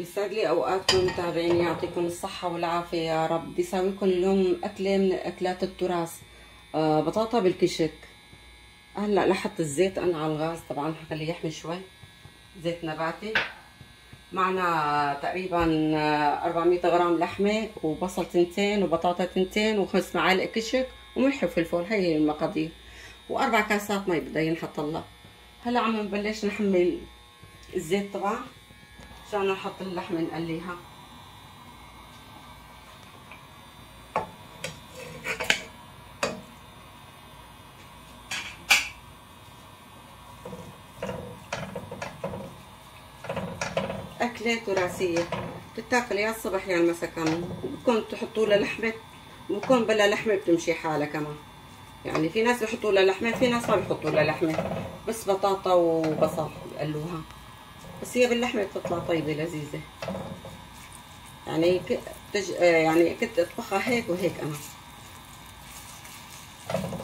يسعد لي أوقاتكم متابعين يعطيكم الصحة والعافية يا رب. لكم اليوم اكلة من أكلات التراث. آه بطاطا بالكشك. هلأ لحط الزيت أنا على الغاز طبعا حخليه يحمي شوي. زيت نباتي. معنا تقريبا 400 غرام لحمة وبصل تنتين وبطاطا تنتين وخمس معالق كشك وملح وفلفل هي المقادير. وأربع كاسات مي بدها ينحط الله. هلأ عم نبلش نحمل الزيت طبعا. عشان نحط اللحمة نقليها. أكلة تراثية. بتتاكل يا الصبح يا المساء كمان بكون تحطوا لها لحمة. بكون بلا لحمة بتمشي حالها كمان. يعني في ناس بيحطوا لها لحمة في ناس ما بيحطوا لها لحمة. بس بطاطا وبصل بقلوها بس هي باللحمة بتطلع طيبة لذيذة. يعني تج... يعني كنت أطبخها هيك وهيك أنا.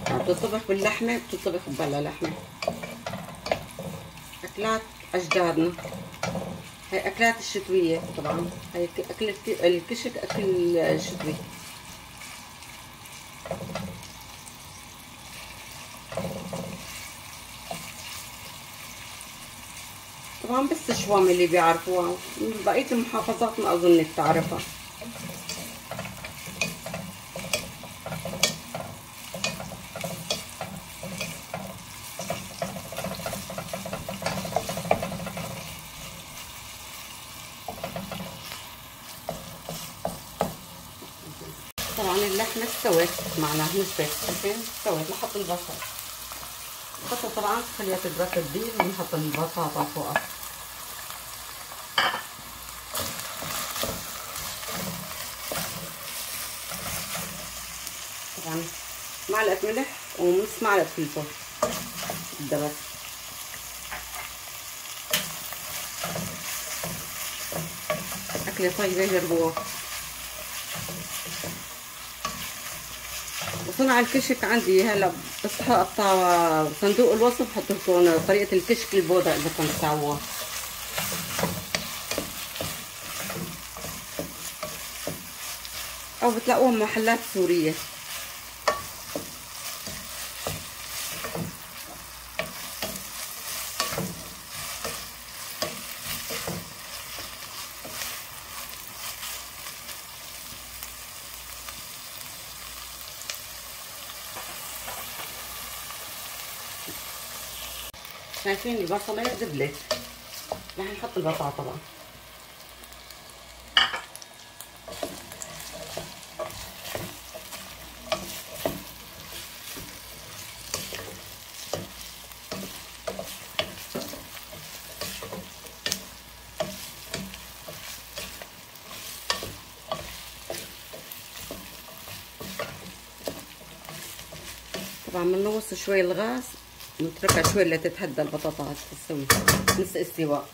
يعني بتطبخ باللحمة بتطبخ بلا لحمة. أكلات أجدادنا. هي أكلات الشتوية طبعا. هي أكل الكشك أكل شتوي طبعا بس الشوام اللي بيعرفوها. بقية المحافظات ما أظنك تعرفها. طبعا اللحمة استوت معناها نشفت شايفين استوت نحط البصل. البصل طبعا خليها تبرد تدبير ونحط البطاطا فوقها طبعا معلقة ملح ونص معلقة فلفل. الدبس أكلة طيبة جربوها وصنع الكشك عندي هلا بس حقطع صندوق الوصف بحط لكم طريقة الكشك البودرة إذا كنت تعوها أو بتلاقوها محلات سورية. شايفين البصلة دبلت رح نحط البطاطا طبعا. طبعا بنغص شوي الغاز. نتركها شوي لتتهدى البطاطا تستوي نص استواء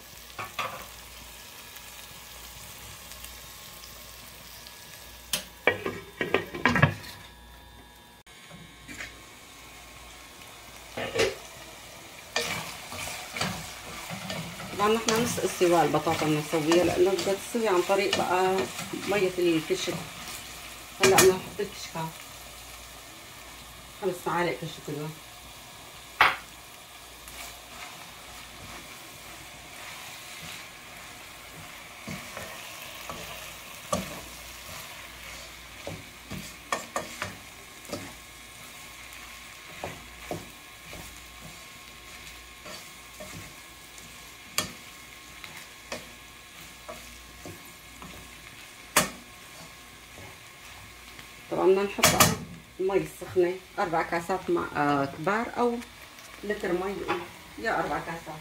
طبعا نحن نص استواء البطاطا بنسويها لأنه بدها تستوي عن طريق بقى مية الكشك هلأ بدنا نحط الكشكات خمس معالق كشك اليوم بدنا نحط المي السخنة أربع كاسات مع آه كبار أو لتر مي. يا أربع كاسات.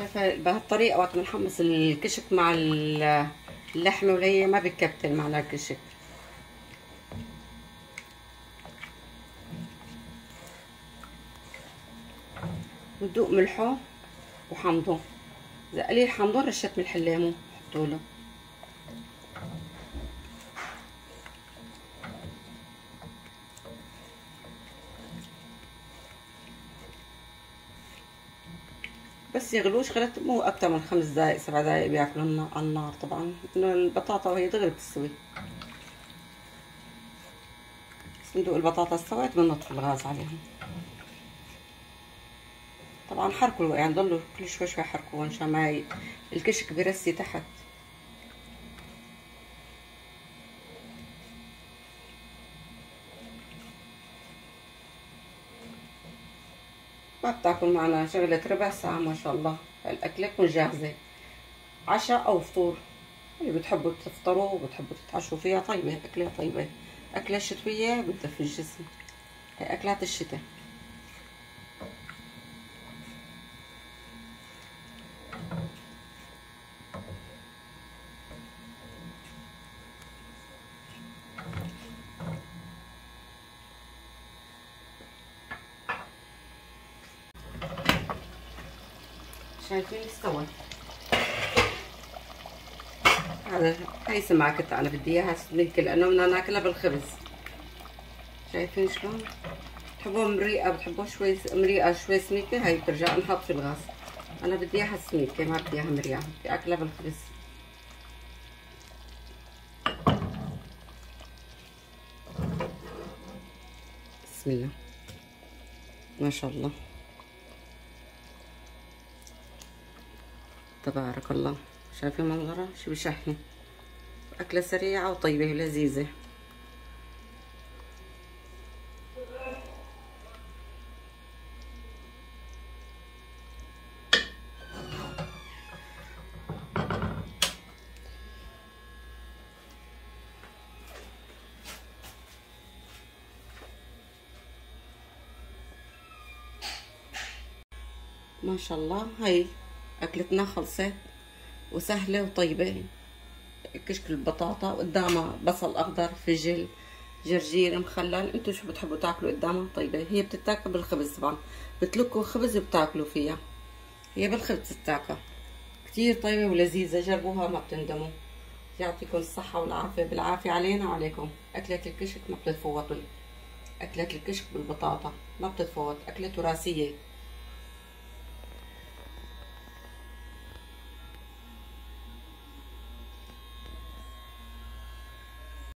شايفة بهالطريقة وقت بنحمص الكشك مع اللحمة وهي ما بكتل معنا الكشك. بتذوق ملحه وحمضه. إذا قليل حمضه رشة ملح الليمون حطوا له يغلوش غلت مو أكتر من خمس دقايق سبع دقايق بياكلوا على النار طبعا. إنه البطاطا وهي دغري بتستوي. صندوق البطاطا استوت بنطفي الغاز عليهم. طبعا حركوا يعني ضلوا كل شوي شوي حركوا عشان ما الكشك بيرسي تحت. ما بتاكل معنا شغلة ربع ساعة ما شاء الله. الأكلة تكون جاهزة. عشاء أو فطور. اللي بتحبوا تفطروا وبتحبوا تتعشوا فيها. طيبة أكلة طيبة. أكلة شتوية بتدفي الجسم هي أكلات الشتاء. شايفين استوى هذا هاي سماكتها أنا بدي إياها سميكه لأنه بدنا ناكلها بالخبز. شايفين شلون؟ بتحبوها مريئة بتحبوها شوي مريئة شوي سميكة؟ هاي بترجع نحط في الغاز. أنا بدي إياها سميكة ما بدي إياها مريئة بدي أكلها بالخبز. بسم الله. ما شاء الله. تبارك الله. شايفين منظرها شو بشحن أكلة سريعة وطيبة ولذيذة. ما شاء الله. هاي. أكلتنا خلصت وسهلة وطيبة. كشك البطاطا وقدامها بصل أخضر فجل جرجير مخلل. انتو شو بتحبوا تاكلوا قدامها؟ طيبة. هي بتتاكل بالخبز طبعا. بتلكوا خبز وبتاكلوا فيها. هي بالخبز تتاكل كتير طيبة ولذيذة. جربوها ما بتندموا. يعطيكم الصحة والعافية. بالعافية علينا وعليكم. أكلة الكشك ما بتتفوتوا أكلة الكشك بالبطاطا ما بتتفوت. أكلة تراثية